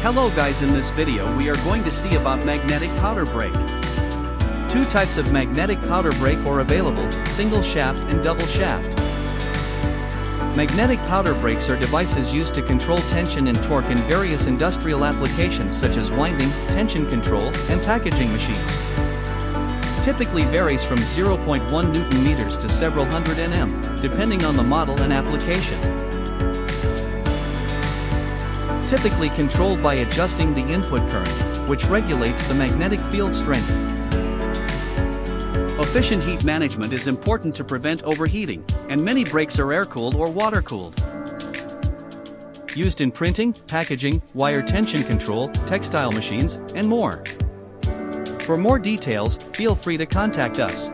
Hello guys in this video we are going to see about magnetic powder brake. Two types of magnetic powder brake are available, single shaft and double shaft. Magnetic powder brakes are devices used to control tension and torque in various industrial applications such as winding, tension control, and packaging machines. Typically varies from 0.1 Newton meters to several hundred Nm, depending on the model and application typically controlled by adjusting the input current, which regulates the magnetic field strength. Efficient heat management is important to prevent overheating, and many brakes are air-cooled or water-cooled. Used in printing, packaging, wire tension control, textile machines, and more. For more details, feel free to contact us.